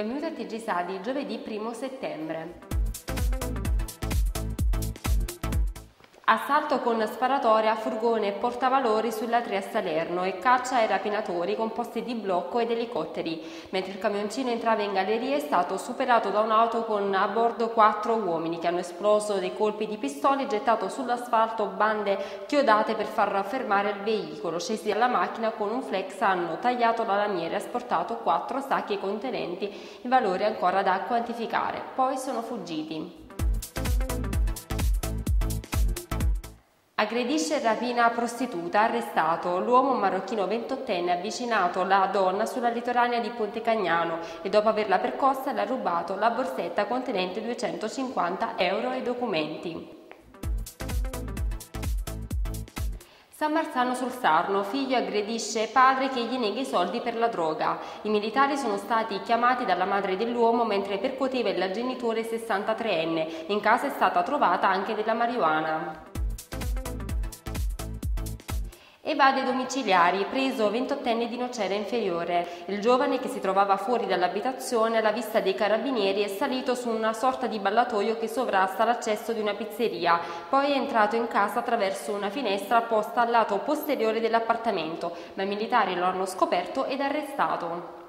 Benvenuti a TG Sadi, giovedì 1 settembre. Assalto con sparatoria, furgone e portavalori sulla Trieste-Salerno e caccia ai rapinatori con posti di blocco ed elicotteri. Mentre il camioncino entrava in galleria è stato superato da un'auto con a bordo quattro uomini che hanno esploso dei colpi di pistole e gettato sull'asfalto bande chiodate per far fermare il veicolo. Scesi dalla macchina con un flex hanno tagliato la lamiera e asportato quattro sacchi contenenti i valori ancora da quantificare. Poi sono fuggiti. Aggredisce e rapina prostituta, arrestato. L'uomo marocchino 28enne ha avvicinato la donna sulla litoranea di Ponte Cagnano e dopo averla percossa le ha rubato la borsetta contenente 250 euro e documenti. San Marzano sul Sarno, figlio aggredisce padre che gli nega i soldi per la droga. I militari sono stati chiamati dalla madre dell'uomo mentre percuoteva il genitore 63enne. In casa è stata trovata anche della marijuana. Evade domiciliari, preso 28enne di Nocera Inferiore. Il giovane che si trovava fuori dall'abitazione alla vista dei carabinieri è salito su una sorta di ballatoio che sovrasta l'accesso di una pizzeria, poi è entrato in casa attraverso una finestra posta al lato posteriore dell'appartamento, ma i militari lo hanno scoperto ed arrestato.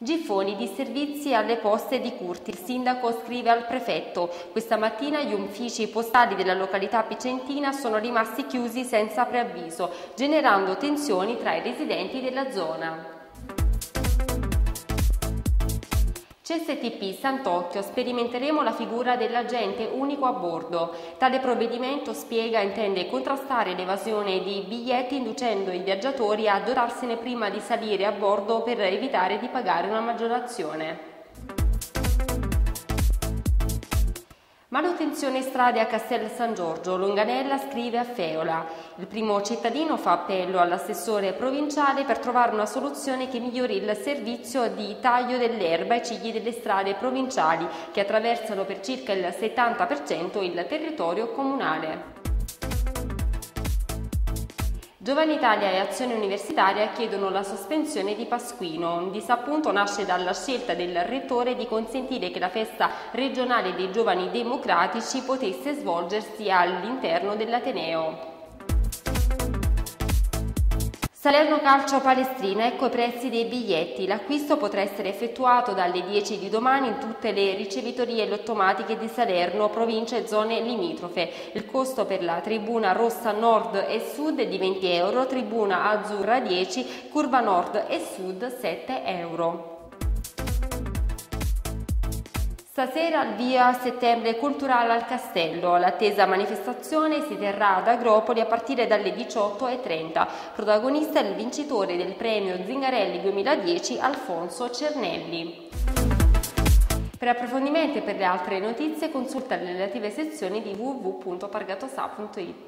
Giffoni di servizi alle poste di Curti. Il sindaco scrive al prefetto questa mattina gli uffici postali della località picentina sono rimasti chiusi senza preavviso, generando tensioni tra i residenti della zona. CSTP Sant'Occhio sperimenteremo la figura dell'agente unico a bordo. Tale provvedimento spiega intende contrastare l'evasione di biglietti inducendo i viaggiatori a dotarsene prima di salire a bordo per evitare di pagare una maggiorazione. Manutenzione strade a Castel San Giorgio, Longanella scrive a Feola. Il primo cittadino fa appello all'assessore provinciale per trovare una soluzione che migliori il servizio di taglio dell'erba ai cigli delle strade provinciali che attraversano per circa il 70% il territorio comunale. Giovani Italia e Azione Universitaria chiedono la sospensione di Pasquino. Il disappunto nasce dalla scelta del rettore di consentire che la festa regionale dei giovani democratici potesse svolgersi all'interno dell'Ateneo. Salerno Calcio Palestrina, ecco i prezzi dei biglietti. L'acquisto potrà essere effettuato dalle 10 di domani in tutte le ricevitorie lottomatiche di Salerno, provincia e zone limitrofe. Il costo per la tribuna rossa nord e sud è di 20 euro, tribuna azzurra 10, curva nord e sud 7 euro. Stasera al via Settembre Culturale al Castello. L'attesa manifestazione si terrà ad Agropoli a partire dalle 18.30. Protagonista è il vincitore del premio Zingarelli 2010 Alfonso Cernelli. Per approfondimenti e per le altre notizie consulta le relative sezioni di www.targatosa.it.